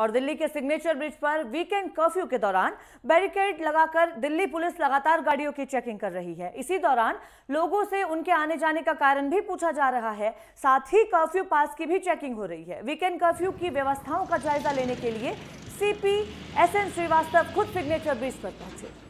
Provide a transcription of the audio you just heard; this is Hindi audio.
और दिल्ली के सिग्नेचर ब्रिज पर वीकेंड कर्फ्यू के दौरान बैरिकेड लगाकर दिल्ली पुलिस लगातार गाड़ियों की चेकिंग कर रही है। इसी दौरान लोगों से उनके आने जाने का कारण भी पूछा जा रहा है। साथ ही कर्फ्यू पास की भी चेकिंग हो रही है। वीकेंड कर्फ्यू की व्यवस्थाओं का जायजा लेने के लिए सीपी एस एन श्रीवास्तव खुद सिग्नेचर ब्रिज पर पहुँचे।